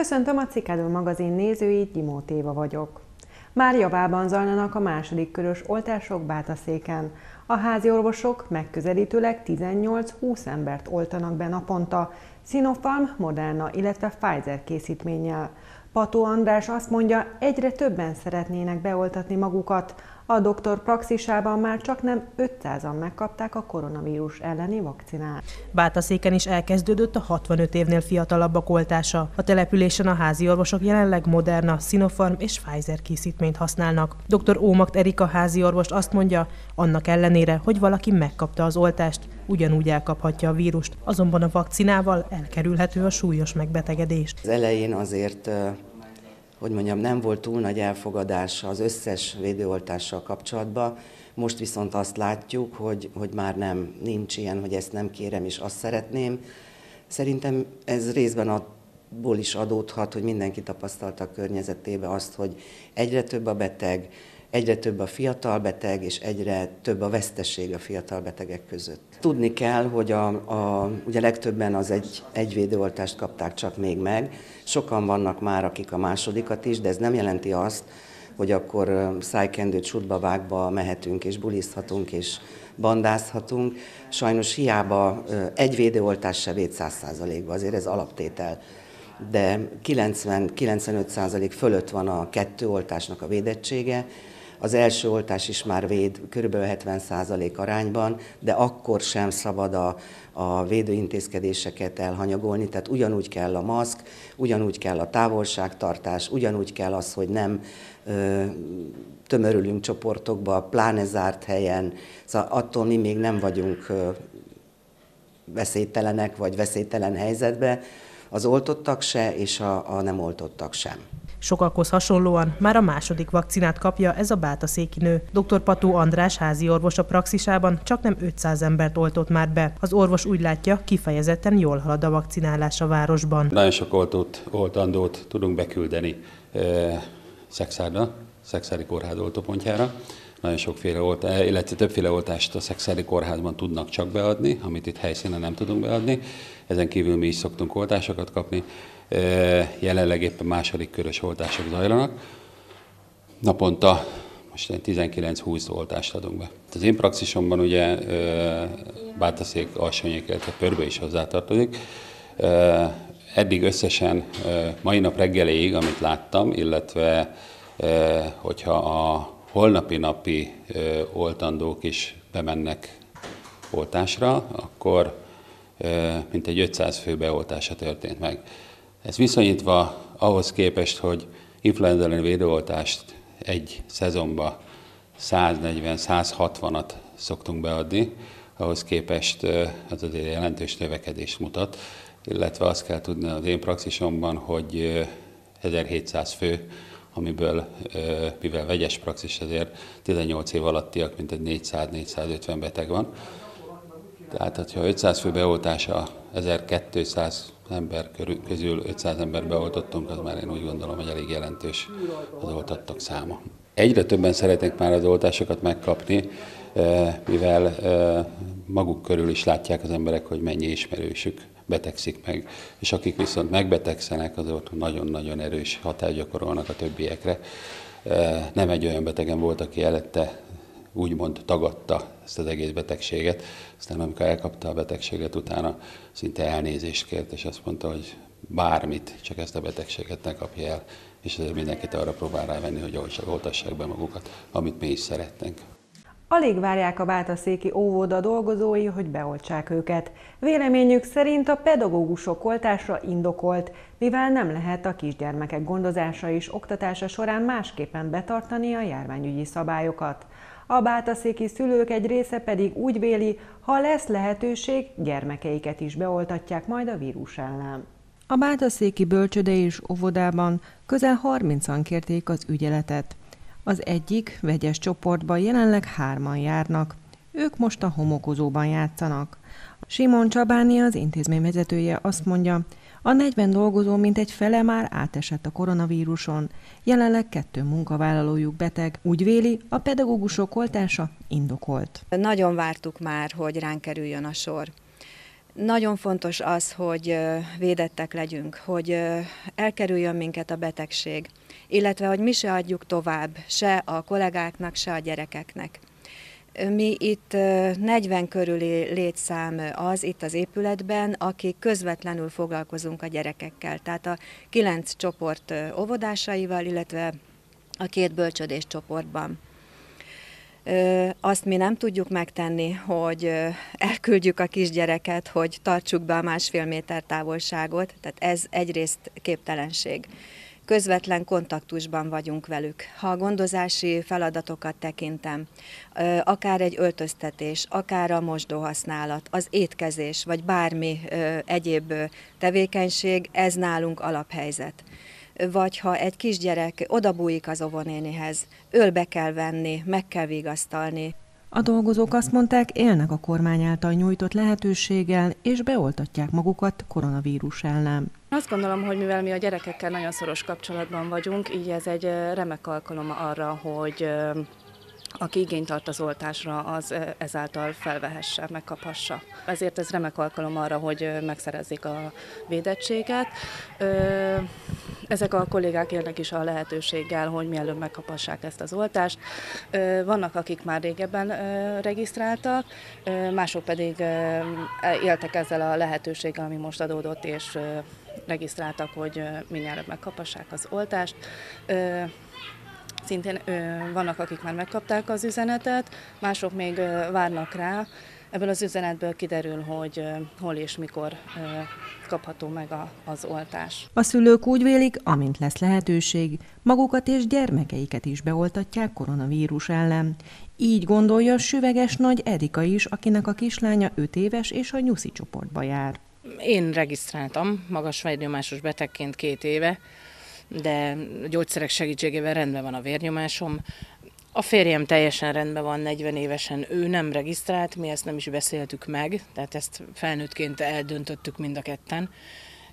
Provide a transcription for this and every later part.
Köszöntöm a Cikádő magazin nézőit, Gyimó Téva vagyok. Már javában zajlanak a második körös oltások Bátaszéken. A házi orvosok megközelítőleg 18-20 embert oltanak be naponta, Sinopharm, Moderna, illetve Pfizer készítménnyel. Pató András azt mondja, egyre többen szeretnének beoltatni magukat, a doktor praxisában már csak nem 500-an megkapták a koronavírus elleni vakcinát. Bátaszéken is elkezdődött a 65 évnél fiatalabbak oltása. A településen a házi orvosok jelenleg Moderna, Sinopharm és Pfizer készítményt használnak. Dr. Ómakt Erika házi orvos azt mondja, annak ellenére, hogy valaki megkapta az oltást, ugyanúgy elkaphatja a vírust, azonban a vakcinával elkerülhető a súlyos megbetegedés. Az elején azért hogy mondjam, nem volt túl nagy elfogadás az összes védőoltással kapcsolatban. Most viszont azt látjuk, hogy, hogy már nem, nincs ilyen, hogy ezt nem kérem és azt szeretném. Szerintem ez részben abból is adódhat, hogy mindenki tapasztalta a környezetébe azt, hogy egyre több a beteg, egyre több a fiatal beteg, és egyre több a veszteség a fiatal betegek között. Tudni kell, hogy a, a, ugye legtöbben az egy, egy védőoltást kapták csak még meg, sokan vannak már, akik a másodikat is, de ez nem jelenti azt, hogy akkor szájkendőt csutba vágba mehetünk és bulizhatunk és bandázhatunk. Sajnos hiába egy védőoltás se véd 100%-ba, azért ez alaptétel de 90-95% fölött van a kettő oltásnak a védettsége, az első oltás is már véd kb. 70% arányban, de akkor sem szabad a, a védőintézkedéseket elhanyagolni, tehát ugyanúgy kell a maszk, ugyanúgy kell a távolságtartás, ugyanúgy kell az, hogy nem ö, tömörülünk csoportokba, pláne zárt helyen, szóval attól mi még nem vagyunk ö, veszélytelenek vagy veszélytelen helyzetbe, az oltottak se, és a, a nem oltottak sem. Sokakhoz hasonlóan már a második vakcinát kapja ez a bátaszéki nő. Dr. Pató András házi orvos a praxisában csak nem 500 embert oltott már be. Az orvos úgy látja, kifejezetten jól halad a vakcinálás a városban. Nagyon sok oltót, oltandót tudunk beküldeni e, Szexárda, Szexári kórház oltópontjára nagyon sokféle oltás, illetve többféle oltást a szexuális kórházban tudnak csak beadni, amit itt helyszínen nem tudunk beadni. Ezen kívül mi is szoktunk oltásokat kapni. Jelenleg éppen második körös oltások zajlanak. Naponta most 19-20 oltást adunk be. Az én praxisomban ugye Bátaszék alsónyék, illetve Pörbe is hozzátartozik. Eddig összesen mai nap reggeléig, amit láttam, illetve hogyha a holnapi napi oltandók is bemennek oltásra, akkor mintegy 500 fő beoltása történt meg. Ez viszonyítva ahhoz képest, hogy influenza elleni védőoltást egy szezonba 140-160-at szoktunk beadni, ahhoz képest az azért jelentős növekedést mutat, illetve azt kell tudni az én praxisomban, hogy 1700 fő amiből, mivel vegyes praxis, ezért 18 év alattiak, mint egy 400-450 beteg van. Tehát, ha 500 fő beoltása 1200 ember közül 500 ember beoltottunk, az már én úgy gondolom, hogy elég jelentős az oltottak száma. Egyre többen szeretnék már az oltásokat megkapni, mivel maguk körül is látják az emberek, hogy mennyi ismerősük betegszik meg, és akik viszont megbetegszenek, azok nagyon-nagyon erős hatály gyakorolnak a többiekre. Nem egy olyan betegen volt, aki előtte úgymond tagadta ezt az egész betegséget, aztán amikor elkapta a betegséget, utána szinte elnézést kért, és azt mondta, hogy bármit, csak ezt a betegséget ne kapja el, és ezért mindenkit arra próbál rávenni, hogy oltassák be magukat, amit mi is szeretnénk. Alig várják a Bátaszéki óvoda dolgozói, hogy beoltsák őket. Véleményük szerint a pedagógusok oltásra indokolt, mivel nem lehet a kisgyermekek gondozása és oktatása során másképpen betartani a járványügyi szabályokat. A bátaszéki szülők egy része pedig úgy véli, ha lesz lehetőség, gyermekeiket is beoltatják majd a vírus ellen. A bátaszéki bölcsöde és óvodában közel 30-an kérték az ügyeletet. Az egyik vegyes csoportban jelenleg hárman járnak. Ők most a homokozóban játszanak. Simon Csabáni, az intézmény vezetője azt mondja, a 40 dolgozó mintegy fele már átesett a koronavíruson, jelenleg kettő munkavállalójuk beteg. Úgy véli, a pedagógusok oltása indokolt. Nagyon vártuk már, hogy ránk kerüljön a sor Nagyon fontos az, hogy védettek legyünk, hogy elkerüljön minket a betegség, illetve hogy mi se adjuk tovább, se a kollégáknak, se a gyerekeknek. Mi itt 40 körüli létszám az itt az épületben, akik közvetlenül foglalkozunk a gyerekekkel. Tehát a kilenc csoport óvodásaival, illetve a két bölcsödés csoportban. Azt mi nem tudjuk megtenni, hogy elküldjük a kisgyereket, hogy tartsuk be a másfél méter távolságot, tehát ez egyrészt képtelenség közvetlen kontaktusban vagyunk velük. Ha a gondozási feladatokat tekintem, akár egy öltöztetés, akár a mosdóhasználat, az étkezés, vagy bármi egyéb tevékenység, ez nálunk alaphelyzet vagy ha egy kisgyerek odabújik az óvonénihez, ölbe kell venni, meg kell vigasztalni. A dolgozók azt mondták, élnek a kormány által nyújtott lehetőséggel, és beoltatják magukat koronavírus ellen. Azt gondolom, hogy mivel mi a gyerekekkel nagyon szoros kapcsolatban vagyunk, így ez egy remek alkalom arra, hogy aki igényt tart az oltásra, az ezáltal felvehesse, megkaphassa. Ezért ez remek alkalom arra, hogy megszerezzék a védettséget. Ezek a kollégák élnek is a lehetőséggel, hogy mielőbb megkapassák ezt az oltást. Vannak, akik már régebben regisztráltak, mások pedig éltek ezzel a lehetőséggel, ami most adódott, és regisztráltak, hogy minél megkapassák az oltást. Szintén vannak, akik már megkapták az üzenetet, mások még várnak rá. Ebből az üzenetből kiderül, hogy hol és mikor kapható meg a, az oltás. A szülők úgy vélik, amint lesz lehetőség, magukat és gyermekeiket is beoltatják koronavírus ellen. Így gondolja süveges nagy Erika is, akinek a kislánya 5 éves és a nyuszi csoportba jár. Én regisztráltam magas vérnyomásos betegként két éve, de gyógyszerek segítségével rendben van a vérnyomásom. A férjem teljesen rendben van, 40 évesen, ő nem regisztrált, mi ezt nem is beszéltük meg, tehát ezt felnőttként eldöntöttük mind a ketten.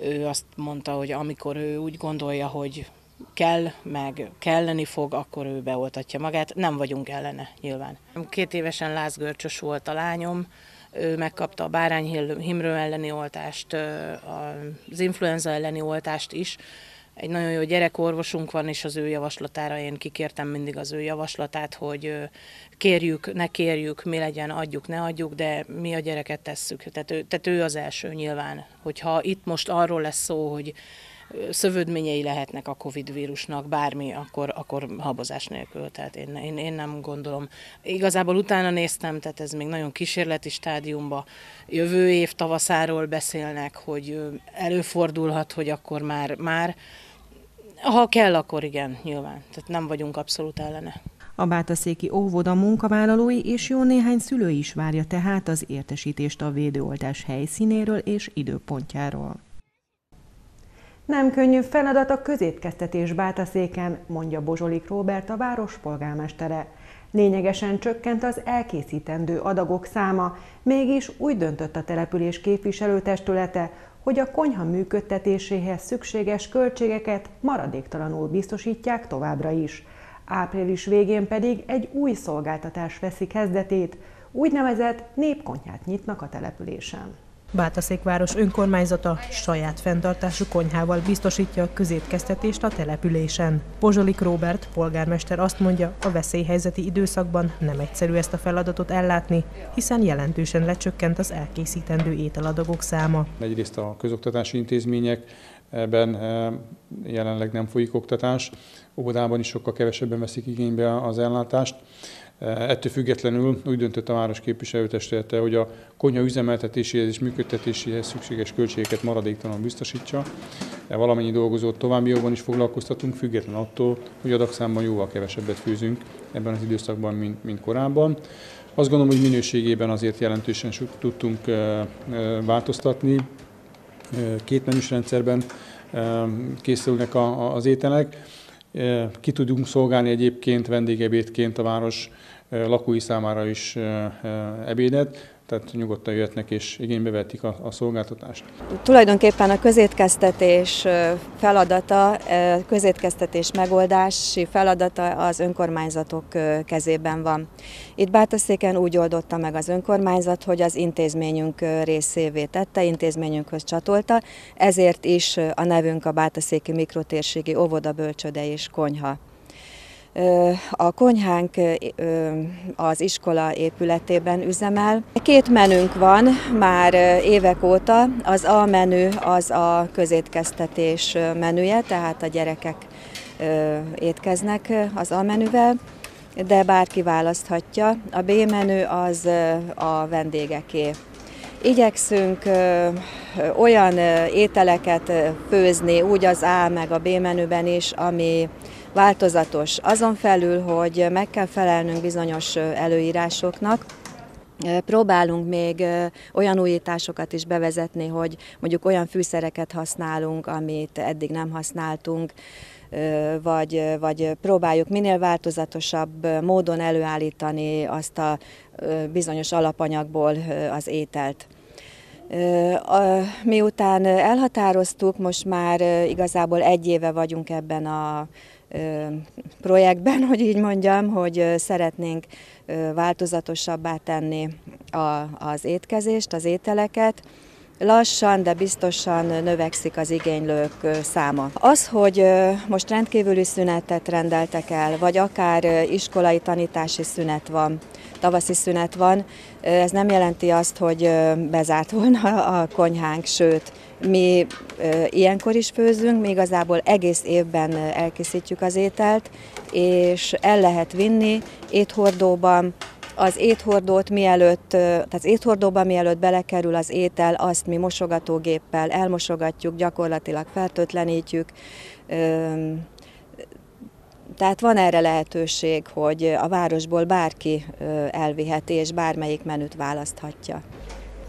Ő azt mondta, hogy amikor ő úgy gondolja, hogy kell, meg kelleni fog, akkor ő beoltatja magát. Nem vagyunk ellene, nyilván. Két évesen lázgörcsös volt a lányom, ő megkapta a bárányhimrő elleni oltást, az influenza elleni oltást is, egy nagyon jó gyerekorvosunk van, és az ő javaslatára én kikértem mindig az ő javaslatát, hogy kérjük, ne kérjük, mi legyen, adjuk, ne adjuk, de mi a gyereket tesszük. Tehát ő, tehát ő az első nyilván. Hogyha itt most arról lesz szó, hogy szövődményei lehetnek a Covid vírusnak, bármi, akkor, akkor habozás nélkül. Tehát én, én, én nem gondolom. Igazából utána néztem, tehát ez még nagyon kísérleti stádiumba. Jövő év tavaszáról beszélnek, hogy előfordulhat, hogy akkor már, már ha kell, akkor igen, nyilván. Tehát nem vagyunk abszolút ellene. A Bátaszéki óvoda munkavállalói és jó néhány szülő is várja tehát az értesítést a védőoltás helyszínéről és időpontjáról. Nem könnyű feladat a középkeztetés Bátaszéken, mondja Bozsolik Róbert, a város polgármestere. Lényegesen csökkent az elkészítendő adagok száma, mégis úgy döntött a település képviselőtestülete, hogy a konyha működtetéséhez szükséges költségeket maradéktalanul biztosítják továbbra is. Április végén pedig egy új szolgáltatás veszi kezdetét, úgynevezett népkonyhát nyitnak a településen. Bátaszékváros önkormányzata saját fenntartású konyhával biztosítja a közétkeztetést a településen. Pozsolik Róbert, polgármester azt mondja, a veszélyhelyzeti időszakban nem egyszerű ezt a feladatot ellátni, hiszen jelentősen lecsökkent az elkészítendő ételadagok száma. Egyrészt a közoktatási intézményekben eh, jelenleg nem folyik oktatás, óvodában is sokkal kevesebben veszik igénybe az ellátást. Ettől függetlenül úgy döntött a város képviselőtestülete, hogy a konyha üzemeltetéséhez és működtetéséhez szükséges költségeket maradéktalanul biztosítsa. Valamennyi dolgozót továbbiakban is foglalkoztatunk, független attól, hogy adagszámban jóval kevesebbet fűzünk ebben az időszakban, mint, mint korábban. Azt gondolom, hogy minőségében azért jelentősen tudtunk változtatni. Két menüs rendszerben készülnek az ételek. Ki tudunk szolgálni egyébként vendégebédként a város lakói számára is ebédet, tehát nyugodtan jöhetnek és igénybe vetik a, a szolgáltatást. Tulajdonképpen a közétkeztetés feladata, közétkeztetés megoldási feladata az önkormányzatok kezében van. Itt Bátaszéken úgy oldotta meg az önkormányzat, hogy az intézményünk részévé tette, intézményünkhöz csatolta, ezért is a nevünk a Bátaszéki Mikrotérségi Óvoda, Bölcsöde és Konyha. A konyhánk az iskola épületében üzemel. Két menünk van már évek óta. Az A menü az a közétkeztetés menüje, tehát a gyerekek étkeznek az A menüvel, de bárki választhatja. A B menü az a vendégeké. Igyekszünk olyan ételeket főzni, úgy az A meg a B menüben is, ami változatos. Azon felül, hogy meg kell felelnünk bizonyos előírásoknak, Próbálunk még olyan újításokat is bevezetni, hogy mondjuk olyan fűszereket használunk, amit eddig nem használtunk, vagy, vagy próbáljuk minél változatosabb módon előállítani azt a bizonyos alapanyagból az ételt. Miután elhatároztuk, most már igazából egy éve vagyunk ebben a projektben, hogy így mondjam, hogy szeretnénk változatosabbá tenni az étkezést, az ételeket, lassan, de biztosan növekszik az igénylők száma. Az, hogy most rendkívüli szünetet rendeltek el, vagy akár iskolai tanítási szünet van, tavaszi szünet van, ez nem jelenti azt, hogy bezárt volna a konyhánk, sőt, mi ilyenkor is főzünk, mi igazából egész évben elkészítjük az ételt, és el lehet vinni éthordóban, az éthordót mielőtt, tehát az éthordóban mielőtt belekerül az étel, azt mi mosogatógéppel elmosogatjuk, gyakorlatilag fertőtlenítjük. Tehát van erre lehetőség, hogy a városból bárki elviheti, és bármelyik menüt választhatja.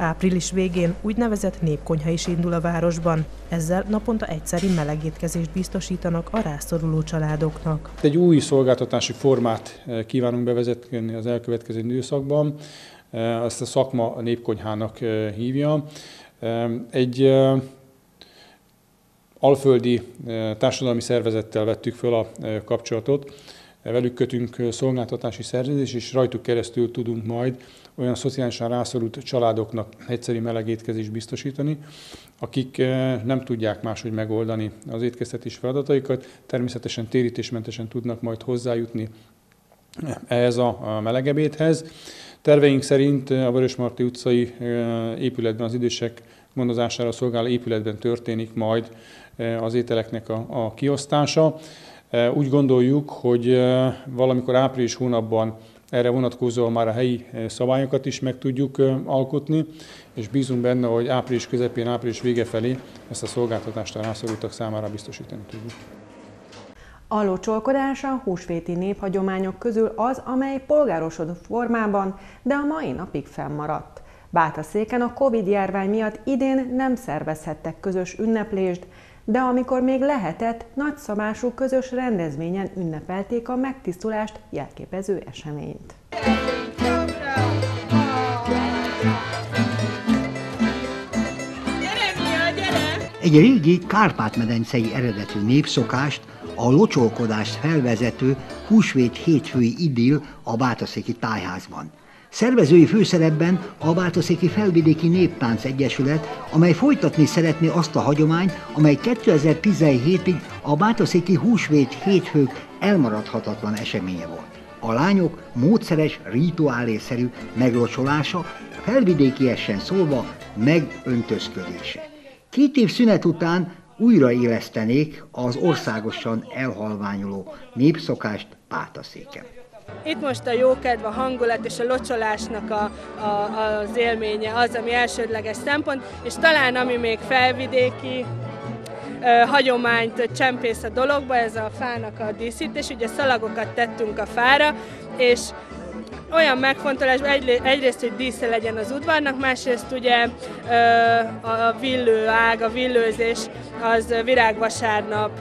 Április végén úgynevezett népkonyha is indul a városban. Ezzel naponta egyszeri melegétkezést biztosítanak a rászoruló családoknak. Egy új szolgáltatási formát eh, kívánunk bevezetni az elkövetkező időszakban. Eh, ezt a szakma a népkonyhának eh, hívja. Egy alföldi társadalmi szervezettel vettük föl a kapcsolatot, velük kötünk szolgáltatási szerződést, és rajtuk keresztül tudunk majd olyan szociálisan rászorult családoknak egyszerű meleg étkezést biztosítani, akik nem tudják máshogy megoldani az étkeztetés feladataikat, természetesen térítésmentesen tudnak majd hozzájutni ehhez a melegebéthez. Terveink szerint a Vörösmarty utcai épületben az idősek gondozására szolgáló épületben történik majd az ételeknek a, a kiosztása. Úgy gondoljuk, hogy valamikor április hónapban erre vonatkozóan már a helyi szabályokat is meg tudjuk alkotni, és bízunk benne, hogy április közepén, április vége felé ezt a szolgáltatást a rászorultak számára biztosítani tudjuk. A húsvéti néphagyományok közül az, amely polgárosodott formában, de a mai napig fennmaradt. Bátaszéken a Covid-járvány miatt idén nem szervezhettek közös ünneplést, de amikor még lehetett, nagyszabású közös rendezvényen ünnepelték a megtisztulást jelképező eseményt. Egy régi Kárpát-medencei eredetű népszokást, a locsolkodást felvezető húsvét hétfői idill a Bátaszéki tájházban. Szervezői főszerepben a Bátaszéki Felvidéki Néptánc Egyesület, amely folytatni szeretné azt a hagyományt, amely 2017-ig a Bátaszéki Húsvét hétfők elmaradhatatlan eseménye volt. A lányok módszeres, rituálészerű meglocsolása, felvidékiesen szólva megöntözködése. Két év szünet után újraélesztenék az országosan elhalványuló népszokást Bátaszéken. Itt most a jókedv, a hangulat és a locsolásnak a, a, az élménye az, ami elsődleges szempont, és talán ami még felvidéki, hagyományt csempész a dologba, ez a fának a díszítés, ugye szalagokat tettünk a fára, és olyan megfontolás, egyrészt, hogy dísze legyen az udvarnak, másrészt ugye a villő ág, a villőzés az virágvasárnap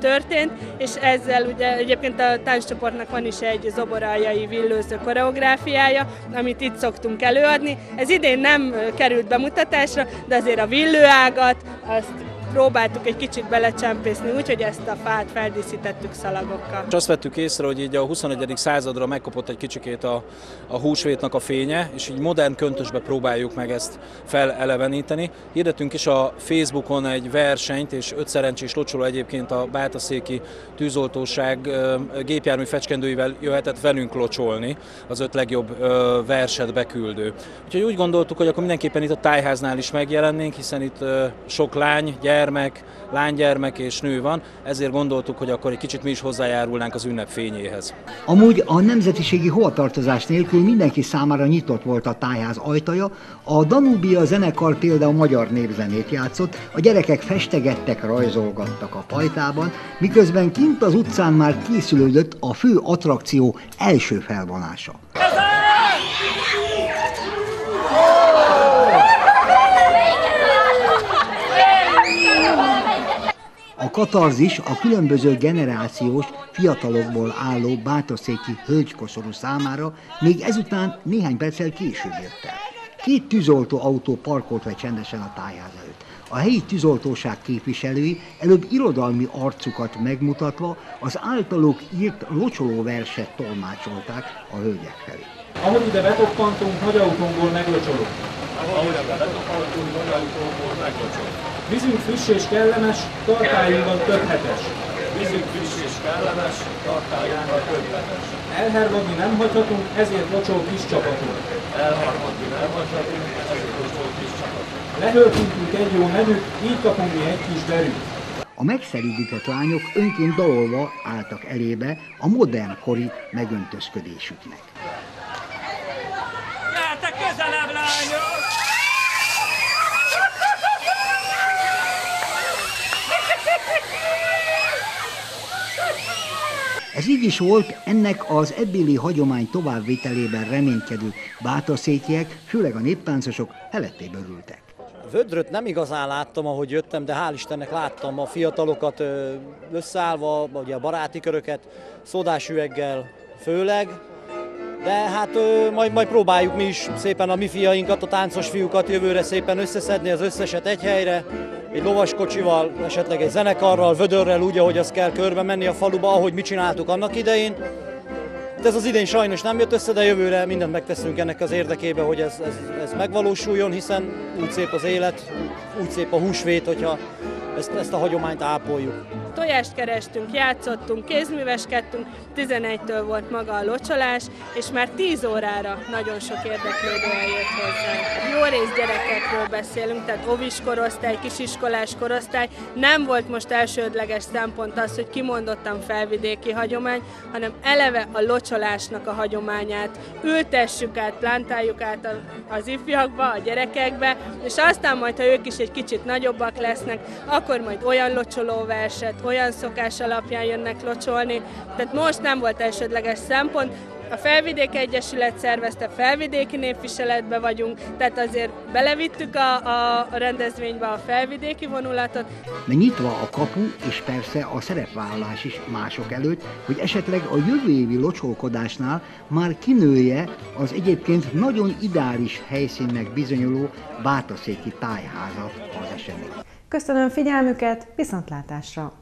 történt, és ezzel ugye egyébként a tánccsoportnak van is egy zoboraljai villőző koreográfiája, amit itt szoktunk előadni. Ez idén nem került bemutatásra, de azért a villőágat, azt próbáltuk egy kicsit belecsempészni, úgyhogy ezt a fát feldíszítettük szalagokkal. És azt vettük észre, hogy így a 21. századra megkapott egy kicsikét a, a húsvétnak a fénye, és így modern köntösbe próbáljuk meg ezt feleleveníteni. Hirdettünk is a Facebookon egy versenyt, és öt szerencsés locsoló egyébként a Bátaszéki tűzoltóság gépjármű fecskendőivel jöhetett velünk locsolni, az öt legjobb verset beküldő. Úgyhogy úgy gondoltuk, hogy akkor mindenképpen itt a tájháznál is megjelennénk, hiszen itt sok lány, gyermek, gyermek, lánygyermek és nő van, ezért gondoltuk, hogy akkor egy kicsit mi is hozzájárulnánk az ünnep fényéhez. Amúgy a nemzetiségi hovatartozás nélkül mindenki számára nyitott volt a tájház ajtaja, a Danubia zenekar például magyar népzenét játszott, a gyerekek festegettek, rajzolgattak a pajtában, miközben kint az utcán már készülődött a fő attrakció első felvonása. A katarzis a különböző generációs fiatalokból álló bátorszéki hölgykoszorú számára még ezután néhány perccel később jött el. Két tűzoltó autó parkolt le csendesen a tájház előtt. A helyi tűzoltóság képviselői előbb irodalmi arcukat megmutatva az általuk írt locsoló verset tolmácsolták a hölgyek felé. Ahogy ide betoppantunk, nagy autónkból meglocsolunk. Ahogy ide betoppantunk, nagy autónkból meglocsolunk. Vízünk friss és kellemes, tartályunkban többhetes. Vízünk friss és kellemes, tartályunkban többhetes. Elhervadni nem hagyhatunk, ezért locsol kis csapatunk. Elharmadni nem hagyhatunk, ezért locsol kis csapatunk. Lehöltünk egy jó menüt, így kapunk mi egy kis derűt. A megszelídített lányok önként dalolva álltak elébe a modern kori megöntözködésüknek. Ez így is volt, ennek az ebbéli hagyomány továbbvitelében reménykedő bátorszékiek, főleg a néptáncosok felettébe ültek. Vödröt nem igazán láttam, ahogy jöttem, de hál' Istennek láttam a fiatalokat összeállva, ugye a baráti köröket, szódás üveggel főleg, de hát majd, majd próbáljuk mi is szépen a mi fiainkat, a táncos fiúkat jövőre szépen összeszedni az összeset egy helyre, egy lovaskocsival, esetleg egy zenekarral, vödörrel, úgy, ahogy az kell körbe menni a faluba, ahogy mi csináltuk annak idején. De ez az idén sajnos nem jött össze, de jövőre mindent megteszünk ennek az érdekébe, hogy ez, ez, ez megvalósuljon, hiszen úgy szép az élet, úgy szép a húsvét, hogyha ezt, ezt a hagyományt ápoljuk. Tojást kerestünk, játszottunk, kézműveskedtünk, 11-től volt maga a locsolás, és már 10 órára nagyon sok érdeklődő eljött hozzá. Jó rész gyerekekről beszélünk, tehát ovis korosztály, kisiskolás korosztály. Nem volt most elsődleges szempont az, hogy kimondottan felvidéki hagyomány, hanem eleve a locsolásnak a hagyományát ültessük át, plántáljuk át az ifjakba, a gyerekekbe, és aztán majd, ha ők is egy kicsit nagyobbak lesznek, akkor majd olyan locsolóverset, olyan szokás alapján jönnek locsolni. Tehát most nem volt elsődleges szempont, a Felvidéki Egyesület szervezte, felvidéki népviseletbe vagyunk, tehát azért belevittük a, a rendezvénybe a felvidéki vonulatot. De nyitva a kapu, és persze a szerepvállalás is mások előtt, hogy esetleg a jövő évi locsolkodásnál már kinője az egyébként nagyon ideális helyszínnek bizonyuló Bátaszéki tájházat az esemény. Köszönöm figyelmüket, viszontlátásra!